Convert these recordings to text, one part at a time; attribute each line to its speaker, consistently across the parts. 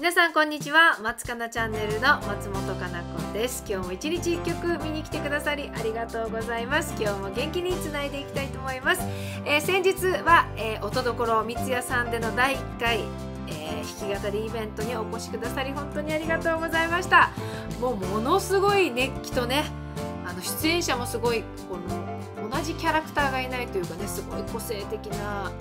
Speaker 1: 皆さんこんにちは。松かなチャンネルの松本かな子です。今日も一日一曲見に来てくださりありがとうございます。今日も元気につないでいきたいと思います、えー、先日は、えー、音どころ三ツ矢さんでの第1回えー、弾き語りイベントにお越しくださり本当にありがとうございました。もうものすごい熱気とねあの出演者もすごいこの同じキャラクターがいないというかねすごい個性的な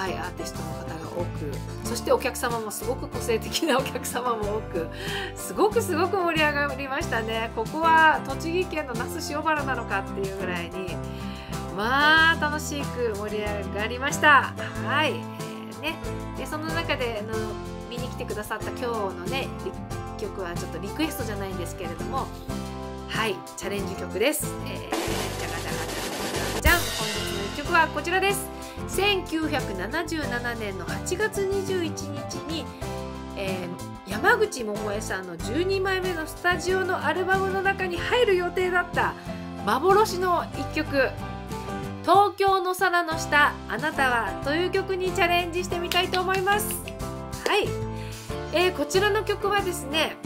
Speaker 1: はいアーティストの方が多くそしてお客様もすごく個性的なお客様も多くすごくすごく盛り上がりましたね。ここは栃木県の那須塩原なのかっていうぐらいにまあ楽しく盛り上がりました。はい、えー、ね。でその中での見に来てくださった今日のね曲はちょっとリクエストじゃないんですけれどもはいチャレンジ曲です、えー、じゃがじゃがじゃじゃん本日の1曲はこちらです。1977年の8月21日に、えー、山口百恵さんの12枚目のスタジオのアルバムの中に入る予定だった幻の1曲「東京の空の下あなたは」という曲にチャレンジしてみたいと思います。はい、えー、こちらの曲はですね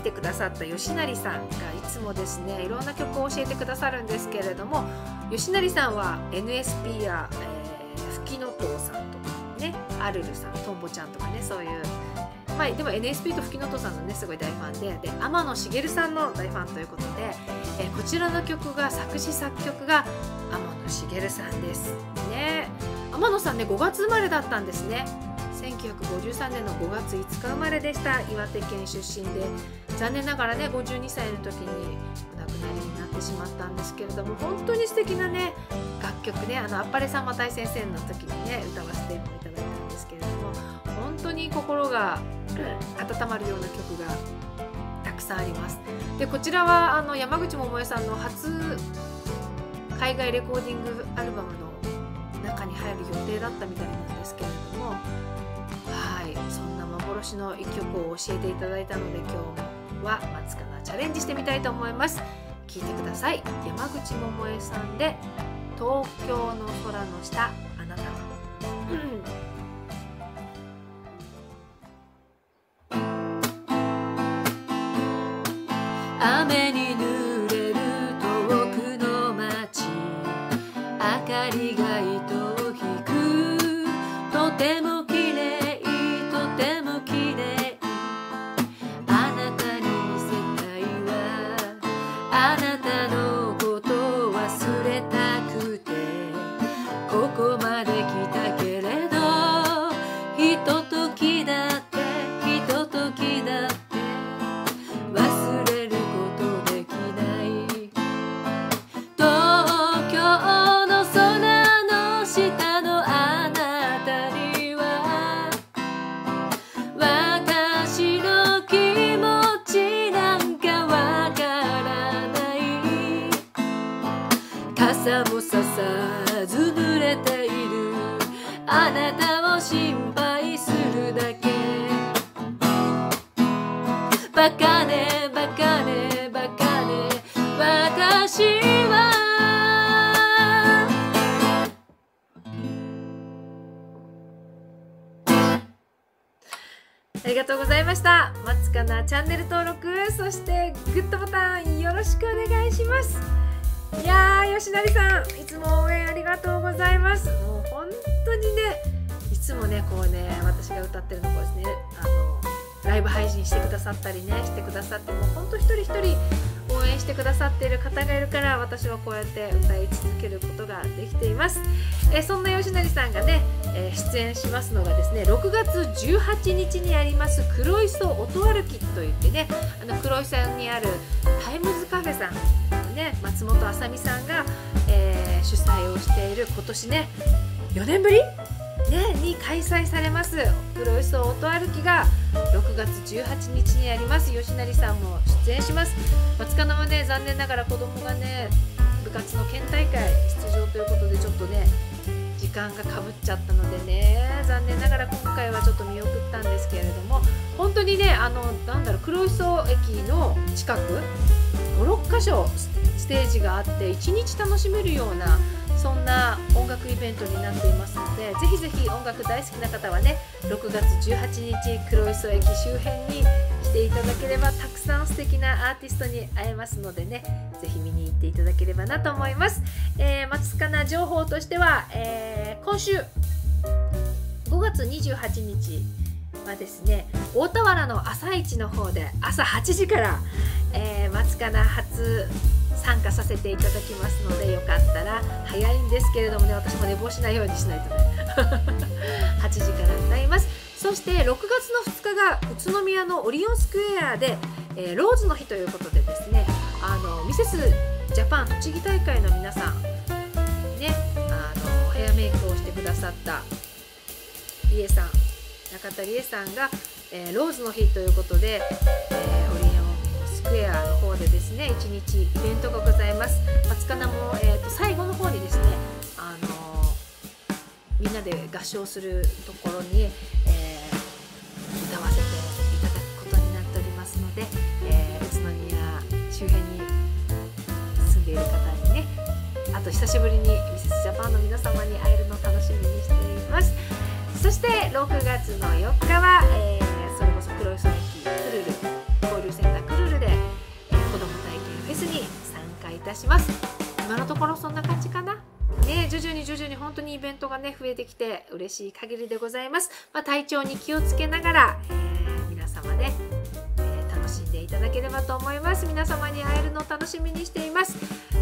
Speaker 1: 来てくださった吉成さんがいつもですねいろんな曲を教えてくださるんですけれども吉成さんは NSP や、えー、吹きのとうさんとかねアルルさんとんぼちゃんとかねそういうまあ、でも NSP と吹きのとうさんのねすごい大ファンでで天野茂さんの大ファンということで、えー、こちらの曲が作詞作曲が天野茂さんですね。天野さんね5月生まれだったんですね。1953年の5月5日生まれでした。岩手県出身で残念ながらね52歳の時にお亡くなりになってしまったんですけれども本当に素敵なね楽曲ねあのあっぱれさんま大先生の時にね歌わせてもいただいたんですけれども本当に心が温まるような曲がたくさんあります。でこちらはあの山口百恵さんの初海外レコーディングアルバムの中に入る予定だったみたいなんですけれども幻の一曲を教えていただいたので今日は松かなチャレンジしてみたいと思います。聞いてください。山口百恵さんで東京の空の下。こまで来たけ
Speaker 2: れどひ
Speaker 1: とときだってひとときだって忘
Speaker 2: れることできない。東京の空の下のあなたには私の気持ちなんかわからない。傘もささあなたを心配するだけバカねバカねバカね私は
Speaker 1: ありがとうございました。松かなチャンネル登録、そしてグッドボタンよろしくお願いします。いやー吉成さんいつも応援ありがとうございますもう本当につもねこうね私が歌ってるのこですねあのライブ配信してくださったりねしてくださってもう本当一人一人応援してくださっている方がいるから私はこうやって歌い続けることができています、えそんな吉成さんがね、え出演しますのがですね6月18日にあります黒磯音歩きといってねあの黒磯にあるタイムズカフェさんね松本あさみさんが、えー、主催をしている今年ね4年ぶり、ね、に開催されます。黒磯音歩きが6月18日にあります。吉成さんも出演します。松かなはね残念ながら子供がね部活の県大会出場ということでちょっとね時間がかぶっちゃったのでね残念ながら今回はちょっと見送ったんですけれども本当にねあのなんだろう黒磯駅の近く56箇所ステージがあって1日楽しめるようなそんな音楽イベントになっていますのでぜひぜひ音楽大好きな方はね6月18日黒磯駅周辺に来ていただければたくさん素敵なアーティストに会えますのでねぜひ見に行っていただければなと思います、えー、松かな情報としては、えー、今週5月28日はですね大田原の朝市の方で朝8時から、えー、松かな初参加させていただきますのでよかったら早いんですけれどもね私も寝坊しないようにしないとね。8時からになります。そして6月の2日が宇都宮のオリオンスクエアで、えー、ローズの日ということでですねあのミセスジャパン栃木大会の皆さんねあのヘアメイクをしてくださったリエさん中田理恵さんが、えー、ローズの日ということで、えー、でですね1日イベントがございます。松かなも、えーと、最後の方にですね、あのー、みんなで合唱するところに、えー、歌わせていただくことになっておりますので、え宇都宮周辺に住んでいる方にねあと久しぶりにミセスジャパンの皆様に会えるのを楽しみにしています。そして6月の4日は、えー、ます。今のところそんな感じかな。ね、徐々に徐々に本当にイベントがね増えてきて嬉しい限りでございます、まあ、体調に気をつけながら、えー、皆様ね、えー、楽しんでいただければと思います。皆様に会えるのを楽しみにしています。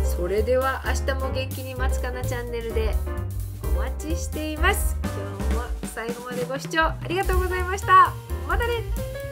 Speaker 1: それでは明日も元気に松かなチャンネルでお待ちしています。今日も最後までご視聴ありがとうございました。またね。